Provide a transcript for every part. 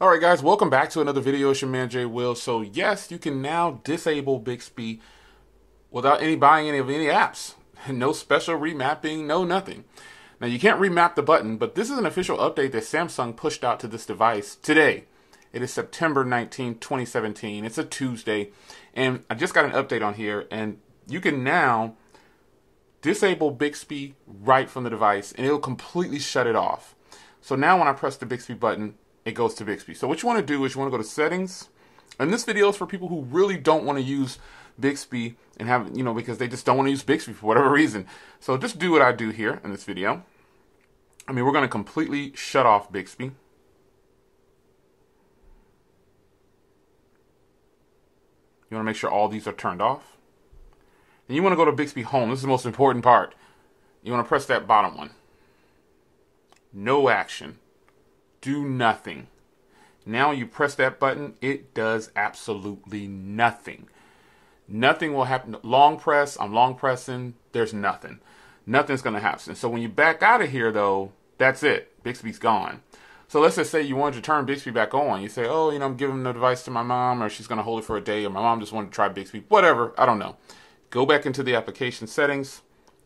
All right, guys, welcome back to another video. It's your man Jay Will. So yes, you can now disable Bixby without any buying any of any apps. No special remapping, no nothing. Now you can't remap the button, but this is an official update that Samsung pushed out to this device today. It is September 19, 2017. It's a Tuesday, and I just got an update on here, and you can now disable Bixby right from the device, and it'll completely shut it off. So now when I press the Bixby button, it goes to Bixby. So what you want to do is you want to go to settings. And this video is for people who really don't want to use Bixby and have, you know, because they just don't want to use Bixby for whatever reason. So just do what I do here in this video. I mean, we're going to completely shut off Bixby. You want to make sure all these are turned off. Then you want to go to Bixby Home. This is the most important part. You want to press that bottom one. No action do nothing. Now you press that button, it does absolutely nothing. Nothing will happen. Long press, I'm long pressing, there's nothing. Nothing's going to happen. So when you back out of here, though, that's it. Bixby's gone. So let's just say you wanted to turn Bixby back on. You say, oh, you know, I'm giving the device to my mom, or she's going to hold it for a day, or my mom just wanted to try Bixby, whatever. I don't know. Go back into the application settings,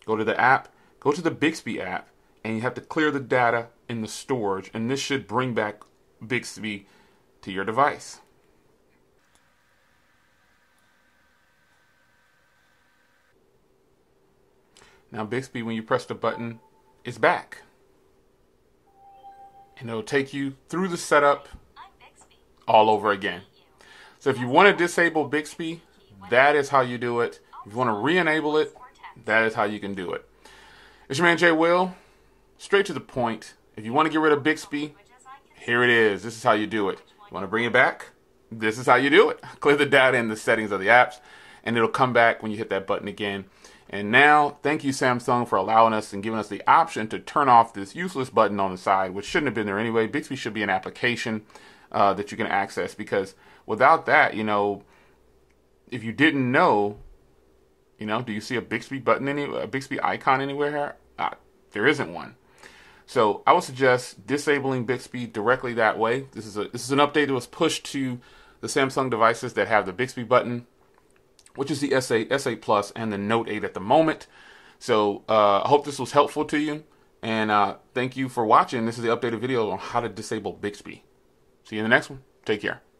go to the app, go to the Bixby app, and you have to clear the data in the storage, and this should bring back Bixby to your device. Now Bixby, when you press the button, is back. And it'll take you through the setup all over again. So if you want to disable Bixby, that is how you do it. If you want to re-enable it, that is how you can do it. It's your man Jay Will. Straight to the point. If you want to get rid of Bixby, here it is. This is how you do it. You want to bring it back? This is how you do it. Clear the data in the settings of the apps, and it'll come back when you hit that button again. And now, thank you, Samsung, for allowing us and giving us the option to turn off this useless button on the side, which shouldn't have been there anyway. Bixby should be an application uh, that you can access because without that, you know, if you didn't know, you know, do you see a Bixby button any a Bixby icon anywhere here? Uh, there isn't one. So I would suggest disabling Bixby directly that way. This is a this is an update that was pushed to the Samsung devices that have the Bixby button, which is the S8, S8 Plus, and the Note 8 at the moment. So uh, I hope this was helpful to you, and uh, thank you for watching. This is the updated video on how to disable Bixby. See you in the next one. Take care.